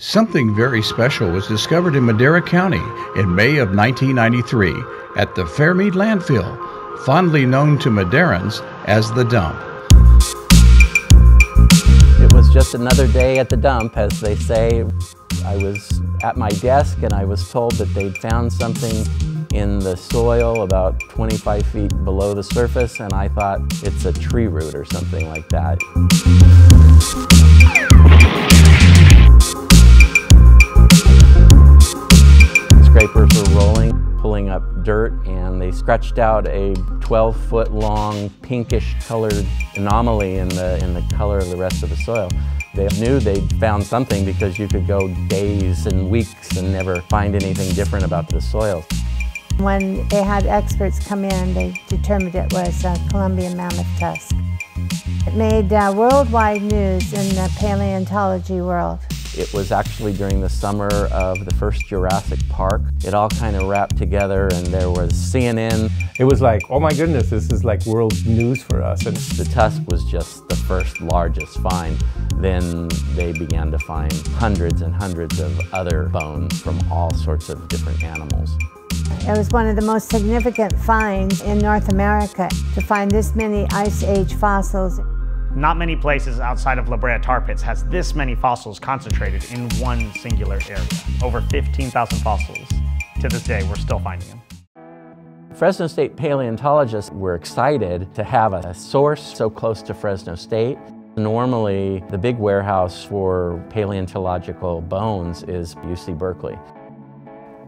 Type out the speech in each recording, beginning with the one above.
Something very special was discovered in Madera County in May of 1993 at the Fairmead landfill, fondly known to Maderans as the dump. It was just another day at the dump, as they say. I was at my desk and I was told that they'd found something in the soil about 25 feet below the surface and I thought it's a tree root or something like that. Scratched out a 12 foot long pinkish colored anomaly in the, in the color of the rest of the soil. They knew they'd found something because you could go days and weeks and never find anything different about the soil. When they had experts come in, they determined it was a Columbian mammoth tusk. It made uh, worldwide news in the paleontology world. It was actually during the summer of the first Jurassic Park. It all kind of wrapped together and there was CNN. It was like, oh my goodness, this is like world news for us. And the tusk was just the first largest find. Then they began to find hundreds and hundreds of other bones from all sorts of different animals. It was one of the most significant finds in North America to find this many Ice Age fossils. Not many places outside of La Brea tar pits has this many fossils concentrated in one singular area. Over 15,000 fossils. To this day, we're still finding them. Fresno State paleontologists were excited to have a source so close to Fresno State. Normally, the big warehouse for paleontological bones is UC Berkeley.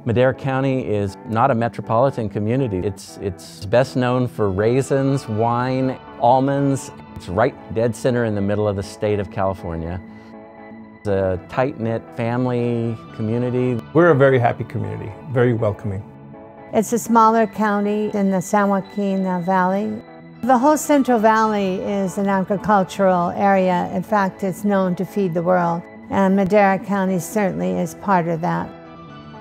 Madera County is not a metropolitan community. It's, it's best known for raisins, wine, almonds. It's right dead center in the middle of the state of California. It's a tight-knit family community. We're a very happy community, very welcoming. It's a smaller county in the San Joaquin Valley. The whole Central Valley is an agricultural area. In fact, it's known to feed the world. And Madera County certainly is part of that.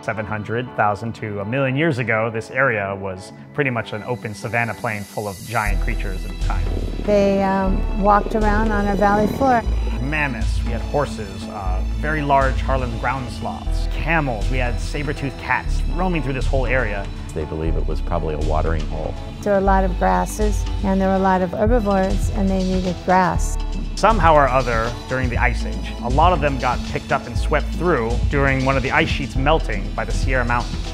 700,000 to a million years ago, this area was pretty much an open savanna plain full of giant creatures at the time. They um, walked around on our valley floor. Mammoths, we had horses, uh, very large Harlan ground sloths, camels, we had saber-toothed cats roaming through this whole area. They believe it was probably a watering hole. There were a lot of grasses and there were a lot of herbivores and they needed grass. Somehow or other, during the Ice Age, a lot of them got picked up and swept through during one of the ice sheets melting by the Sierra Mountains.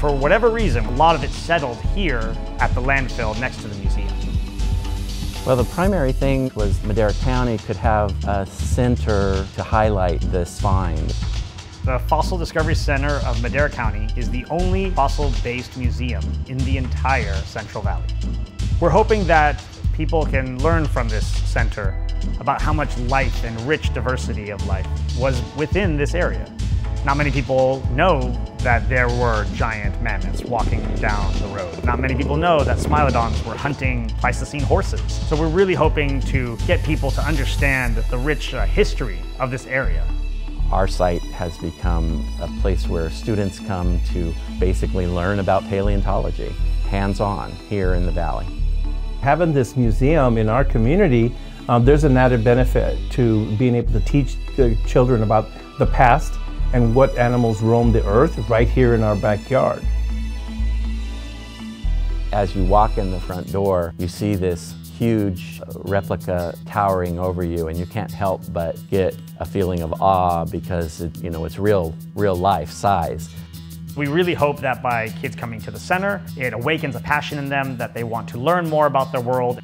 For whatever reason, a lot of it settled here at the landfill next to the museum. Well, the primary thing was Madera County could have a center to highlight this find. The Fossil Discovery Center of Madera County is the only fossil-based museum in the entire Central Valley. We're hoping that people can learn from this center about how much life and rich diversity of life was within this area. Not many people know that there were giant mammoths walking down the road. Not many people know that smilodons were hunting Pleistocene horses. So we're really hoping to get people to understand the rich uh, history of this area. Our site has become a place where students come to basically learn about paleontology, hands-on, here in the valley. Having this museum in our community, um, there's an added benefit to being able to teach the children about the past and what animals roam the earth right here in our backyard. As you walk in the front door, you see this huge replica towering over you and you can't help but get a feeling of awe because it, you know it's real real life size. We really hope that by kids coming to the center, it awakens a passion in them that they want to learn more about their world.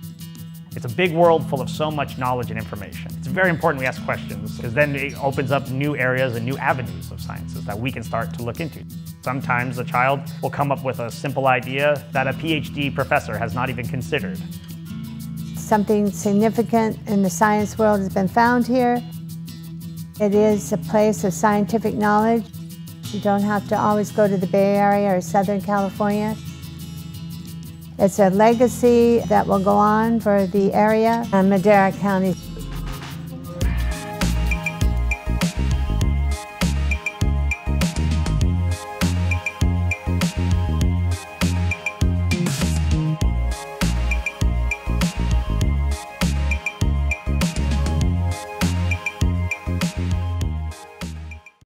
It's a big world full of so much knowledge and information. It's very important we ask questions because then it opens up new areas and new avenues of sciences that we can start to look into. Sometimes a child will come up with a simple idea that a PhD professor has not even considered. Something significant in the science world has been found here. It is a place of scientific knowledge. You don't have to always go to the Bay Area or Southern California. It's a legacy that will go on for the area and Madera County.